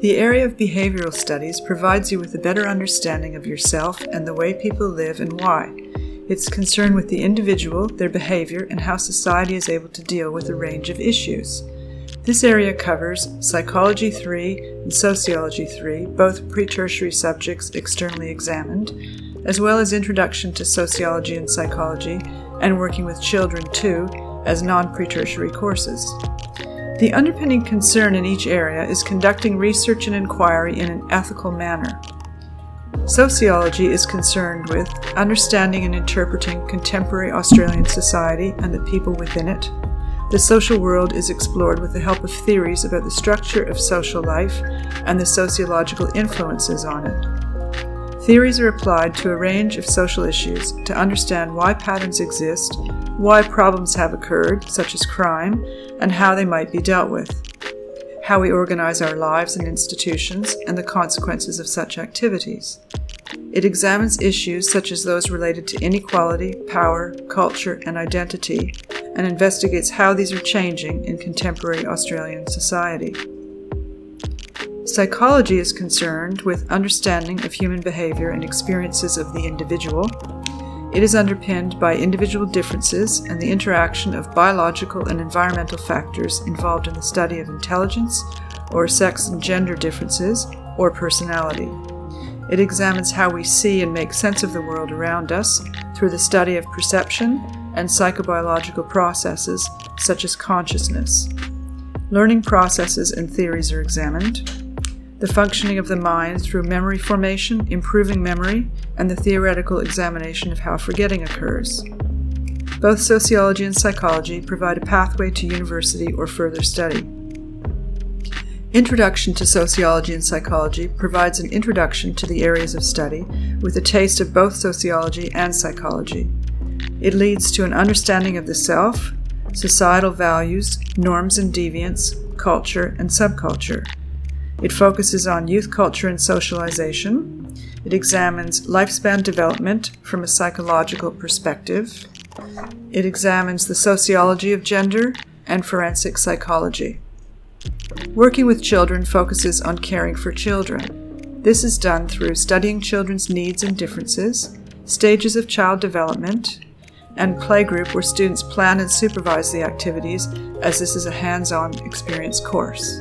The area of behavioral studies provides you with a better understanding of yourself and the way people live and why. It's concerned with the individual, their behavior, and how society is able to deal with a range of issues. This area covers Psychology 3 and Sociology 3, both pre tertiary subjects externally examined, as well as Introduction to Sociology and Psychology and Working with Children 2 as non pre tertiary courses. The underpinning concern in each area is conducting research and inquiry in an ethical manner. Sociology is concerned with understanding and interpreting contemporary Australian society and the people within it. The social world is explored with the help of theories about the structure of social life and the sociological influences on it. Theories are applied to a range of social issues to understand why patterns exist, why problems have occurred, such as crime, and how they might be dealt with, how we organize our lives and institutions, and the consequences of such activities. It examines issues such as those related to inequality, power, culture, and identity, and investigates how these are changing in contemporary Australian society. Psychology is concerned with understanding of human behavior and experiences of the individual. It is underpinned by individual differences and the interaction of biological and environmental factors involved in the study of intelligence, or sex and gender differences, or personality. It examines how we see and make sense of the world around us through the study of perception and psychobiological processes such as consciousness. Learning processes and theories are examined. The functioning of the mind through memory formation, improving memory, and the theoretical examination of how forgetting occurs. Both sociology and psychology provide a pathway to university or further study. Introduction to Sociology and Psychology provides an introduction to the areas of study with a taste of both sociology and psychology. It leads to an understanding of the self, societal values, norms and deviance, culture, and subculture. It focuses on youth culture and socialization. It examines lifespan development from a psychological perspective. It examines the sociology of gender and forensic psychology. Working with children focuses on caring for children. This is done through studying children's needs and differences, stages of child development, and playgroup where students plan and supervise the activities as this is a hands-on experience course.